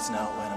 it's not when.